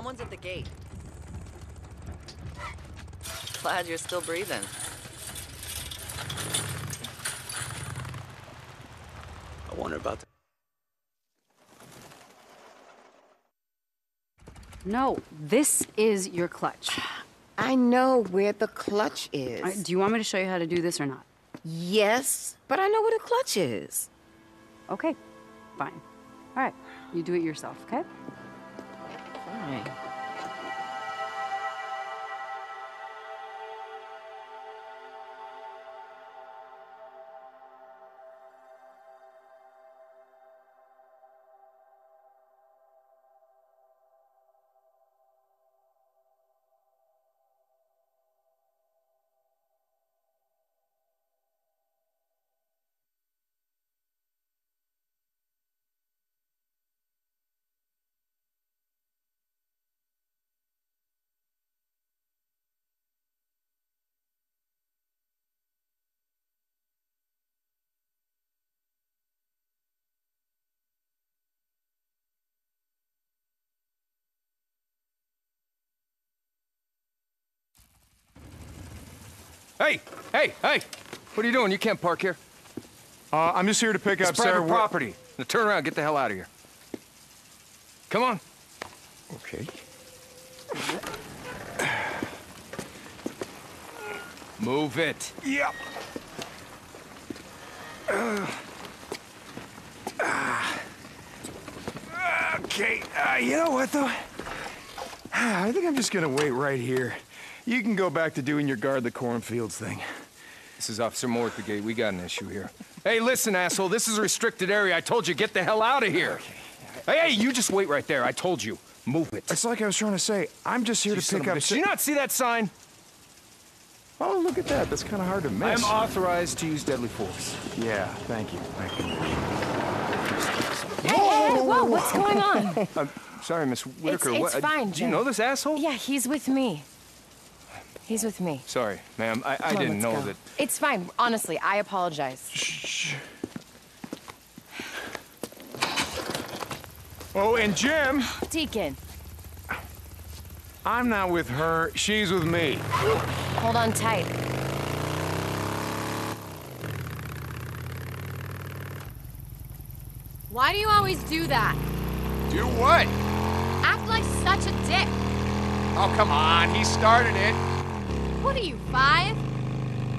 Someone's at the gate. Glad you're still breathing. I wonder about that. No, this is your clutch. I know where the clutch is. All right, do you want me to show you how to do this or not? Yes, but I know where the clutch is. Okay, fine. All right, you do it yourself, okay? Fine. Hey, hey, hey! What are you doing? You can't park here. Uh, I'm just here to pick It's up private Sarah. Property. Now turn around, get the hell out of here. Come on. Okay. Move it. Yep. okay. Uh, you know what, though? I think I'm just gonna wait right here. You can go back to doing your guard the cornfields thing. This is Officer Moore at the gate. We got an issue here. Hey, listen, asshole. This is a restricted area. I told you, get the hell out of here. Hey, hey, you just wait right there. I told you. Move it. It's like I was trying to say. I'm just here You to pick up. bitch. Did you not see that sign? Oh, look at that. That's kind of hard to miss. I am authorized to use deadly force. Yeah. Thank you. Thank you. Hey, hey, hey, whoa, what's going on? I'm sorry, Miss Whitaker. it's what, uh, fine, Do you know this asshole? yeah, he's with me. He's with me. Sorry, ma'am. I, I on, didn't know go. that. It's fine. Honestly, I apologize. Shh. Oh, and Jim, Deacon, I'm not with her. She's with me. hold on tight. Why do you always do that? Do what? Act like such a dick. Oh, come on. He started it. What are you, five?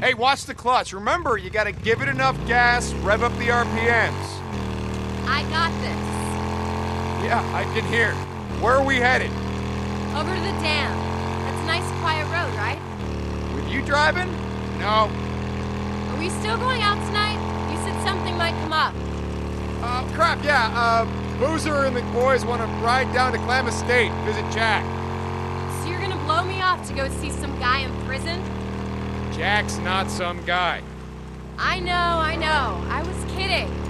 Hey, watch the clutch. Remember, you gotta give it enough gas, rev up the RPMs. I got this. Yeah, I can hear. Where are we headed? Over to the dam. That's a nice, quiet road, right? With you driving? No. Are we still going out tonight? You said something might come up. Uh, crap, yeah. Uh, Boozer and the boys want to ride down to Klamath State, visit Jack. So you're gonna blow me off to go see some guy in prison? Jack's not some guy. I know, I know. I was kidding.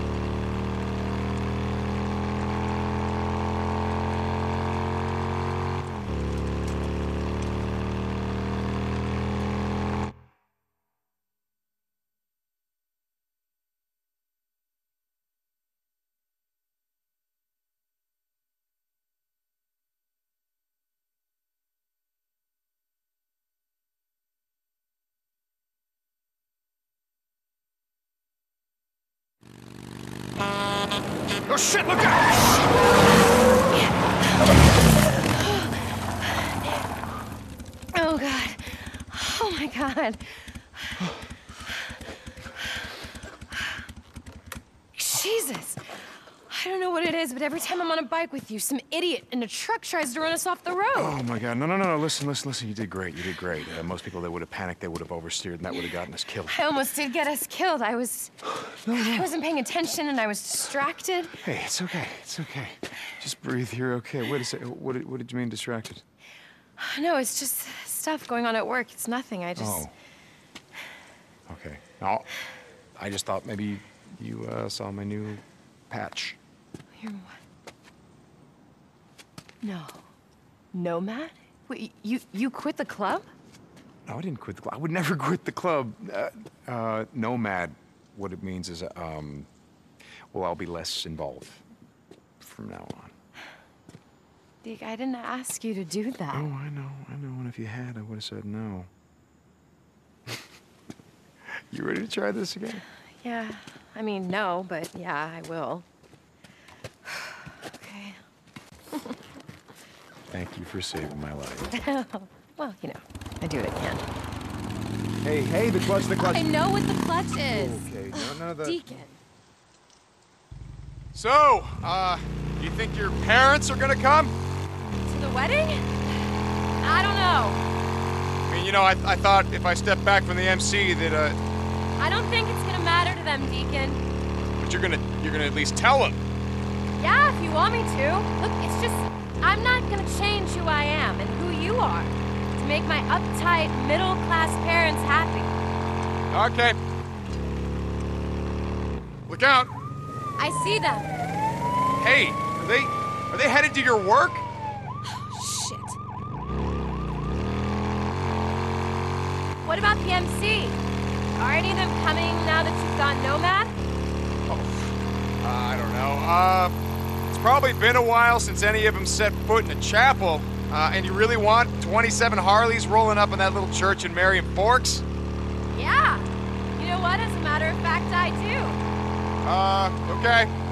Oh, shit, look out! Oh, God. Oh, my God. Jesus. I don't know what it is, but every time I'm on a bike with you, some idiot in a truck tries to run us off the road. Oh my God! No, no, no, no! Listen, listen, listen! You did great. You did great. Uh, most people, they would have panicked. They would have oversteered, and that would have gotten us killed. I almost did get us killed. I was. I wasn't paying attention and I was distracted. Hey, it's okay. It's okay. Just breathe. You're okay. Wait a second. What did, what did you mean distracted? No, it's just stuff going on at work. It's nothing. I just. Oh. Okay. No, I just thought maybe you uh, saw my new patch. You're what? No. Nomad? Wait, you you quit the club? No, I didn't quit the club. I would never quit the club. Uh, uh, nomad, what it means is, um, well, I'll be less involved from now on. Deke, I didn't ask you to do that. Oh, I know, I know. And if you had, I would have said no. you ready to try this again? Yeah, I mean, no, but yeah, I will. okay. Thank you for saving my life. well, you know, I do what I can. hey, hey, the clutch, the clutch. I know what the clutch is. Okay, no, none of that. Deacon. So, uh, you think your parents are gonna come? To the wedding? I don't know. I mean, you know, I, I thought if I stepped back from the MC that, uh, I don't think it's gonna matter to them, Deacon. but you're gonna, you're gonna at least tell them. Yeah, if you want me to. Look, it's just, I'm not gonna change who I am and who you are to make my uptight, middle class parents happy. Okay. Look out. I see them. Hey, are they, are they headed to your work? Shit. What about the MC? Are any of them coming now that you've gone nomad? Uh, I don't know. Uh, probably been a while since any of them set foot in a chapel. Uh, and you really want 27 Harleys rolling up in that little church in Marion Forks? Yeah. You know what? As a matter of fact, I do. Uh, okay.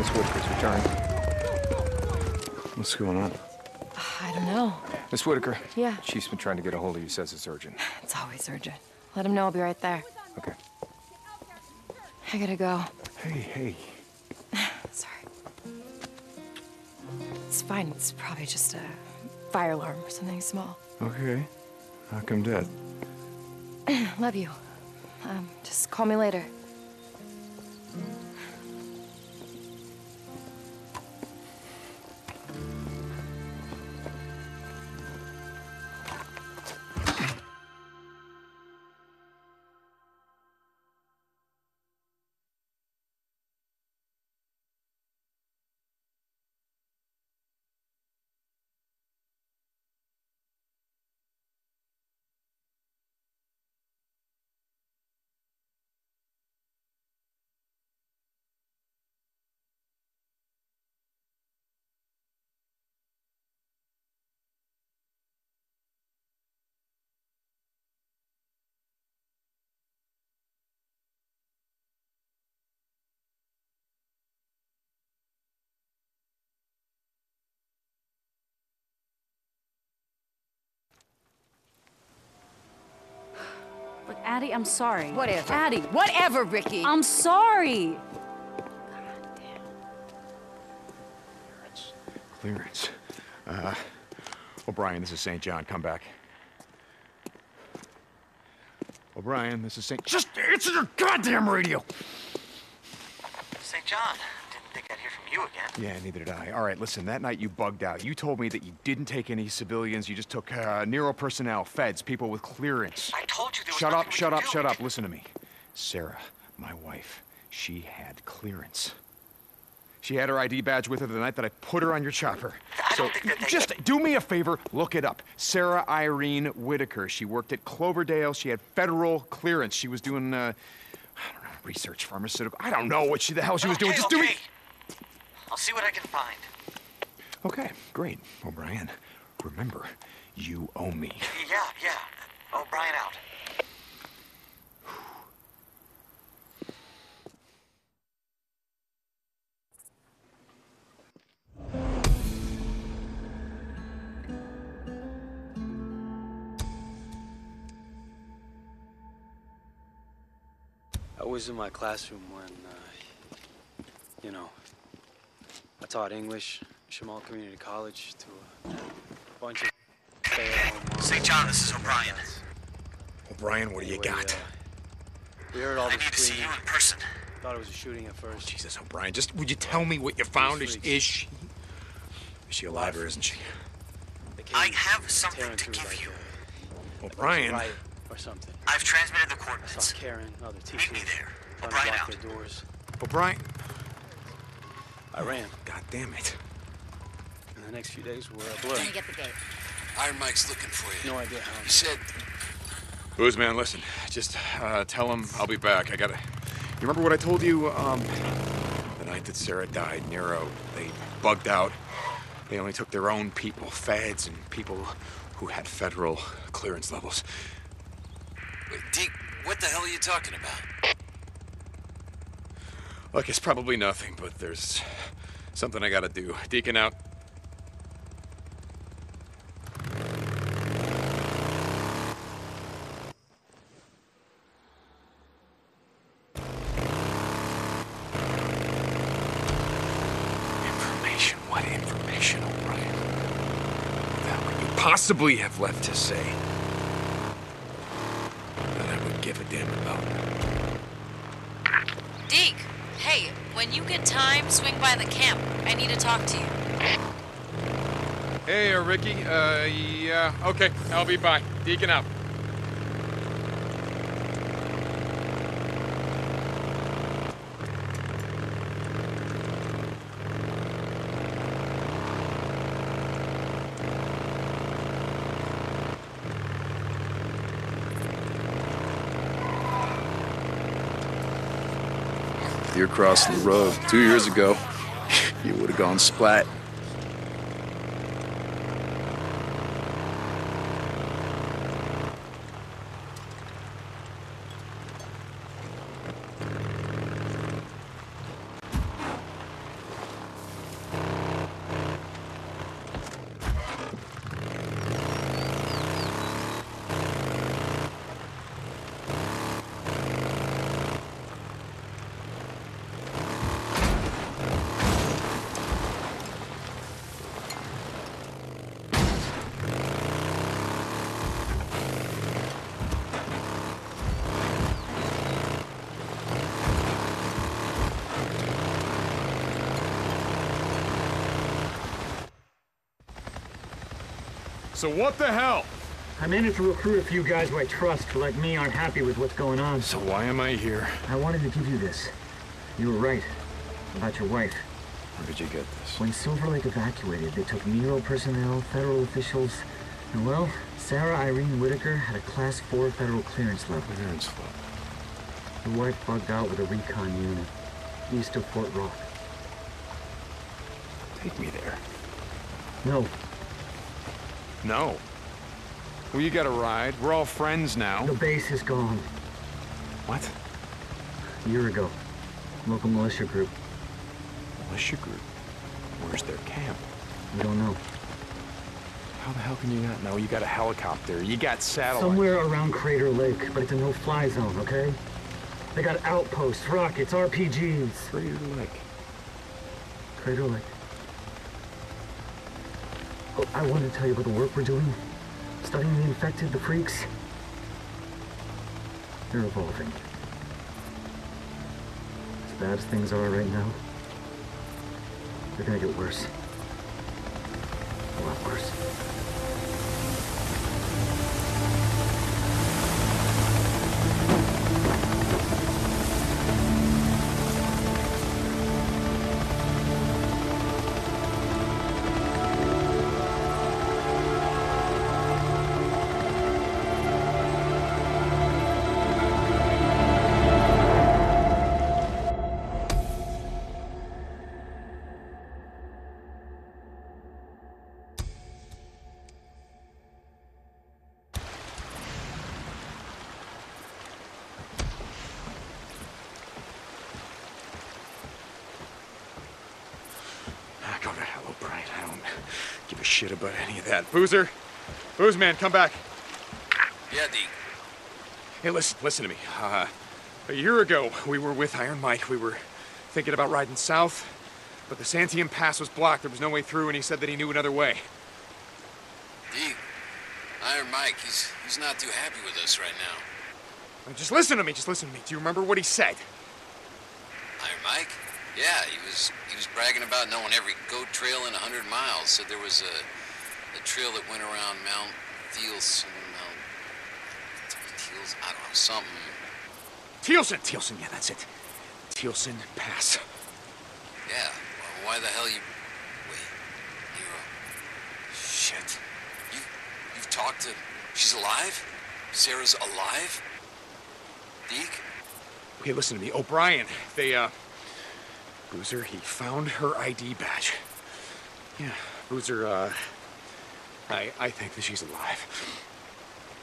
Miss Whitaker's returning. What's going on? I don't know. Miss Whitaker. Yeah. Chief's been trying to get a hold of you, says it's urgent. It's always urgent. Let him know I'll be right there. Okay. I gotta go. Hey, hey. Sorry. It's fine. It's probably just a fire alarm or something small. Okay. How come dead? Love you. Um, just call me later. Addie, I'm sorry. Whatever. Addie, Whatever, Rikki. I'm sorry. Clearance. Uh, O'Brien, this is St. John. Come back. O'Brien, this is St. Just answer your goddamn radio! St. John, didn't think I'd hear from you again. Yeah, neither did I. All right, listen, that night you bugged out. You told me that you didn't take any civilians, you just took uh, Nero personnel, feds, people with clearance. I told you there was Shut up, shut up, do. shut up. Listen to me. Sarah, my wife, she had clearance. She had her ID badge with her the night that I put her on your chopper. I so don't think that they- just do me a favor, look it up. Sarah Irene Whitaker. She worked at Cloverdale. She had federal clearance. She was doing, uh, I don't know, research, pharmaceutical. I don't know what she the hell she was doing. Okay, Just do okay. me. I'll see what I can find. Okay, great. O'Brien, remember, you owe me. Yeah, yeah. O'Brien out. I was in my classroom when, uh, you know, I taught English, Chemult Community College to a bunch of. St. John, this is O'Brien. O'Brien, what do you Anyway, got? uh, we heard all I the need to see you in person. Thought it was a shooting at first. Jesus, O'Brien, just would you tell me what you found? Is, is she is she alive or isn't she? I have something to give like you. a- O'Brien. or something. I've transmitted the I coordinates. saw Karen, other Meet teachers me there. trying O'Brien to block out. their doors. O'Brien. I ran. God damn it. And the next few days were a blur. Let me get the gate. Iron Mike's looking for you. No idea how. He said Booze man, listen. Just uh, tell him I'll be back. I gotta. You remember what I told you? Um, the night that Sarah died, Nero, they bugged out. They only took their own people, feds, and people who had federal clearance levels. Wait, Deke, what the hell are you talking about? Look, it's probably nothing, but there's something I gotta do. Deacon out. Information? What information? What could you possibly have left to say that I would give a damn about? Deke, hey, when you get time, swing by the camp. I need to talk to you. Hey, uh, Rikki. Uh, yeah. Okay, I'll be by. Deacon out. You're crossing the road. Two years ago, you would have gone splat. So what the hell? I managed to recruit a few guys who I trust, who like me aren't happy with what's going on. So why am I here? I wanted to give you this. You were right. About your wife. Where did you get this? When Silver Lake evacuated, they took Nero personnel, federal officials, and well, Sarah Irene Whitaker had a class 4 federal clearance level. Clearance level. Your wife bugged out with a recon unit, east of Fort Rock. Take me there. No, No. Well, you got a ride. We're all friends now. the base is gone. What? A year ago. Local militia group. Militia group. Where's their camp? We don't know. How the hell can you not know? You got a helicopter. You got satellite. Somewhere around Crater Lake, but it's a no-fly zone, okay? They got outposts, rockets, RPGs. Crater Lake. Crater Lake. I wanted to tell you about the work we're doing. Studying the infected, the freaks. They're evolving. As bad as things are right now, they're gonna get worse. A lot worse. Shit about any of that. Boozer! Booze man, come back. Yeah, Deke. Hey, listen, listen to me. Uh, a year ago, we were with Iron Mike. We were thinking about riding south, but the Santiam Pass was blocked. There was no way through, and he said that he knew another way. Deke. Iron Mike, he's he's not too happy with us right. Now, Just listen to me, just listen to me. Do you remember what he said? Iron Mike? Yeah, he was he was bragging about knowing every goat trail in a hundred miles. Said there was a a trail that went around Mount Thielsen, Mount Thiels, I don't know, something. Thielsen, Thielsen, yeah, that's it. Thielsen Pass. Yeah. Well, why the hell you? Wait, Nero. Shit. You, you've talked to... She's alive? Sarah's alive? Deke? Okay, listen to me. O'Brien, they, uh... Boozer, he found her ID badge. Yeah, Boozer, uh... I, I think that she's alive.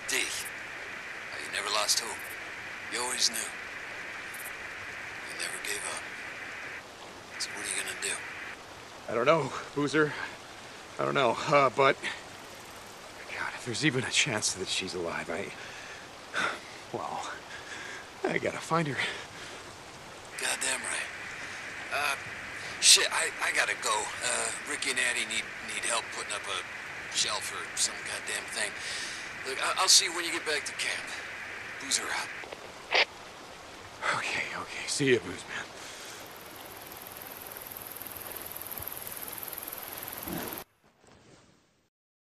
Deke. Oh, you never lost hope. You always knew. You never gave up. So what are you gonna do? I don't know, Boozer. I don't know, uh, but... God, if there's even a chance that she's alive, I... Well, I gotta find her. Goddamn right. Shit, I, I gotta go. Uh, Rikki and Addie need, need help putting up a shelf or some goddamn thing. Look, I, I'll see you when you get back to camp. Boozer out. Okay, okay. See you, Booze Man.